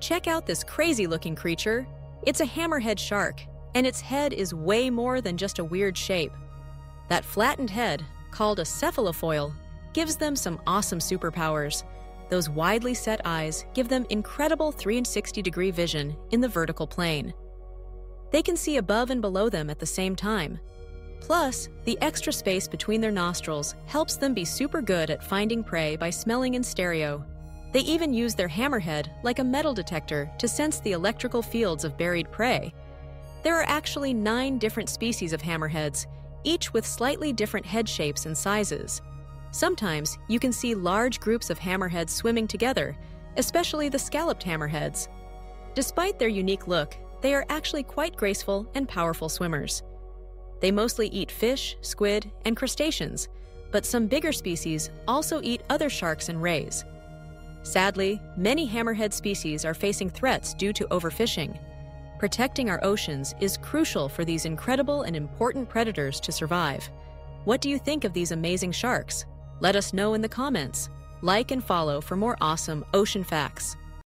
Check out this crazy looking creature. It's a hammerhead shark, and its head is way more than just a weird shape. That flattened head, called a cephalofoil, gives them some awesome superpowers. Those widely set eyes give them incredible 360 degree vision in the vertical plane. They can see above and below them at the same time. Plus, the extra space between their nostrils helps them be super good at finding prey by smelling in stereo. They even use their hammerhead like a metal detector to sense the electrical fields of buried prey. There are actually nine different species of hammerheads, each with slightly different head shapes and sizes. Sometimes you can see large groups of hammerheads swimming together, especially the scalloped hammerheads. Despite their unique look, they are actually quite graceful and powerful swimmers. They mostly eat fish, squid, and crustaceans, but some bigger species also eat other sharks and rays. Sadly, many hammerhead species are facing threats due to overfishing. Protecting our oceans is crucial for these incredible and important predators to survive. What do you think of these amazing sharks? Let us know in the comments. Like and follow for more awesome ocean facts.